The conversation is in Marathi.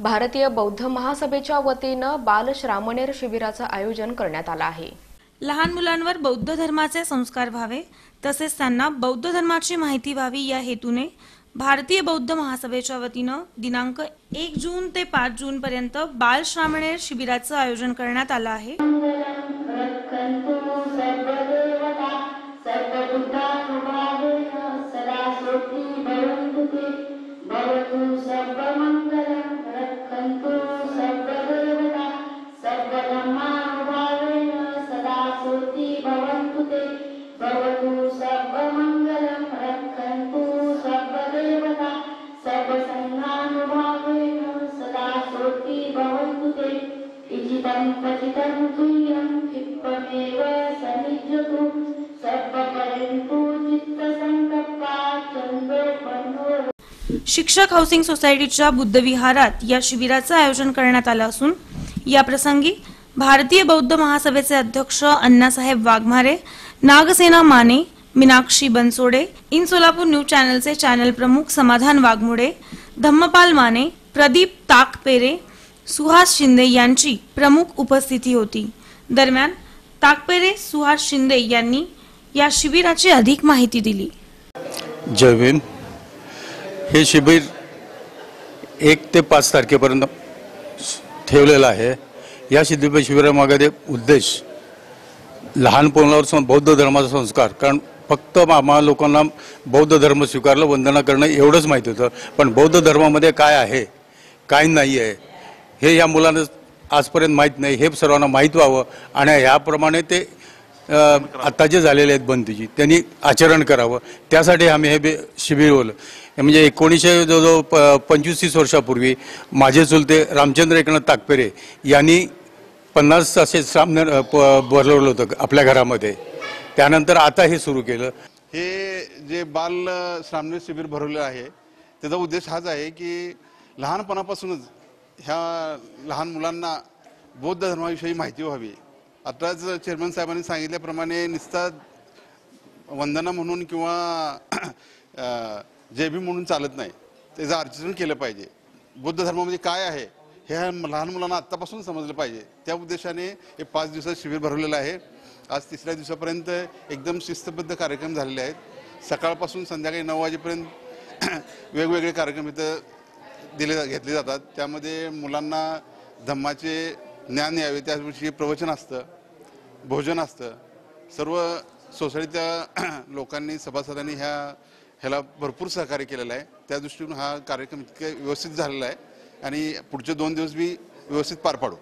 भारतीय बौद्ध महासभेच्या वतीनं बाल श्रामणेर शिबिराचं आयोजन करण्यात आलं आहे. लहान मुलांवर बौद्ध धर्माचे संस्कार व्हावे तसेच त्यांना बौद्ध धर्माची माहिती व्हावी या हेतूने भारतीय बौद्ध महासभेच्या वतीनं दिनांक एक जून ते पाच जून पर्यंत बाल श्रामणेर शिबिराचं आयोजन करण्यात आलं आहे. पतितं तुल्यं चन्द्रोपन्नो शिक्षक हाऊसिंग सोसायटीच्या बुद्धविहारात या शिबिराचं आयोजन करण्यात आलं असून या प्रसंगी भारतीय बौद्ध महासभेचे अध्यक्ष अण्णासाहेब वाघमारे नागसेना माने मीनाक्षी बनसोडे इन सोलापूर न्यूज चॅनलचे चॅनल प्रमुख समाधान वाघमोडे धम्मपाल माने प्रदीप ताकपेरे सुहास शिंदे यांची प्रमुख उपस्थिती होती. दरम्यान ताकपेरे सुहास शिंदे यांनी या शिबिराची अधिक माहिती दिली. जयवीन हे शिबिर एक ते पाच तारखेपर्यंत ठेवलेलं आहे. या शिबिर शिबिरामागे उद्देश लहान पोलावर बौद्ध धर्माचा संस्कार कारण फक्त आम्हा लोकांना बौद्ध धर्म स्वीकारलं वंदना करणं एवढंच माहीत होतं. पण बौद्ध धर्मामध्ये काय आहे काय नाही आहे हे या मुलांना आजपर्यंत माहीत नाही हे सर्वांना माहीत व्हावं आणि ह्याप्रमाणे ते आता जे झालेले आहेत बंदीची त्यांनी आचरण करावं. त्यासाठी आम्ही हे बे- शिबिर बोललं. म्हणजे एकोणीसशे जवळजवळ प पंचवीस तीस वर्षापूर्वी माझे चुलते रामचंद्र एकनाथ ताकपेरे यांनी पन्नास असे सामने प- भरवलं होतं आपल्या घरामध्ये. त्यानंतर आता हे सुरू केलं. हे जे बाल सामने शिबिर भरवलं आहे त्याचा उद्देश हाच आहे की लहानपणापासूनच ह्या लहान मुलांना बौद्ध धर्माविषयी माहिती व्हावी. आताच चेअरमन साहेबांनी सांगितल्याप्रमाणे निस्ता वंदना म्हणून किंवा जय म्हणून चालत नाही. त्याचं अर्चन केलं पाहिजे. बौद्ध धर्मामध्ये काय आहे हे लहान मुलांना आत्तापासून समजलं पाहिजे. त्या उद्देशाने हे पाच दिवसात शिबिर भरवलेलं आहे. आज तिसऱ्या दिवसापर्यंत एकदम शिस्तबद्ध कार्यक्रम झालेले आहेत. सकाळपासून संध्याकाळी नऊ वाजेपर्यंत वेगवेगळे कार्यक्रम इथं दिले जा- घेतले जातात. त्यामध्ये मुलांना धम्माचे ज्ञान यावे त्याविषयी प्रवचन असतं भोजन असतं. सर्व सोसायटीच्या लोकांनी सभासदांनी ह्या ह्याला भरपूर सहकार्य केलेलं आहे. त्या दृष्टीतून हा कार्यक्रम इतकं व्यवस्थित झालेला आहे. आणि पुढचे दोन दिवस बी व्यवस्थित पार पाडू.